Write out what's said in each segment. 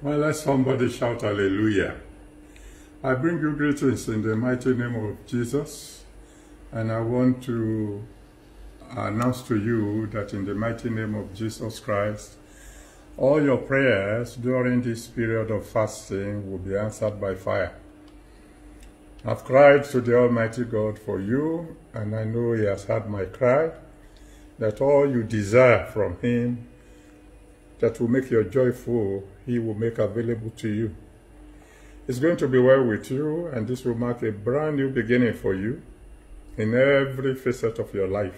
Well, let somebody shout hallelujah. I bring you greetings in the mighty name of Jesus, and I want to announce to you that in the mighty name of Jesus Christ, all your prayers during this period of fasting will be answered by fire. I've cried to the Almighty God for you, and I know He has heard my cry, that all you desire from Him that will make your joy full, He will make available to you. It's going to be well with you, and this will mark a brand new beginning for you in every facet of your life.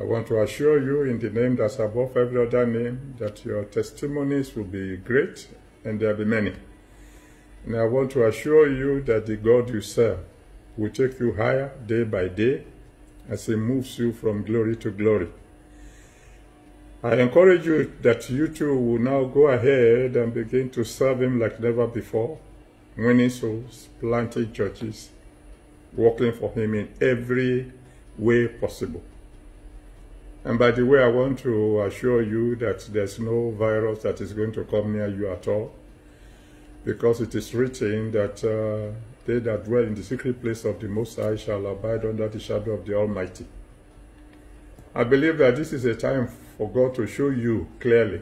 I want to assure you, in the name that's above every other name, that your testimonies will be great and there will be many. And I want to assure you that the God you serve will take you higher day by day as He moves you from glory to glory. I encourage you that you too will now go ahead and begin to serve Him like never before, winning souls, planting churches, working for Him in every way possible. And by the way, I want to assure you that there's no virus that is going to come near you at all, because it is written that uh, they that dwell in the secret place of the Most High shall abide under the shadow of the Almighty. I believe that this is a time for God to show you clearly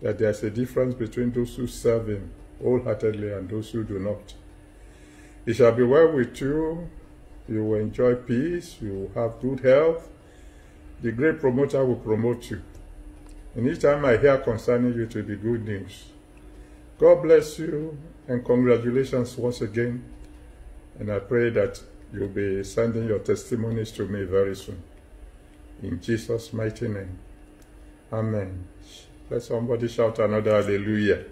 that there's a difference between those who serve Him wholeheartedly and those who do not. It shall be well with you. You will enjoy peace. You will have good health. The great promoter will promote you. And each time I hear concerning you, it will be good news. God bless you and congratulations once again. And I pray that you'll be sending your testimonies to me very soon. In Jesus' mighty name. Amen. Let somebody shout another hallelujah.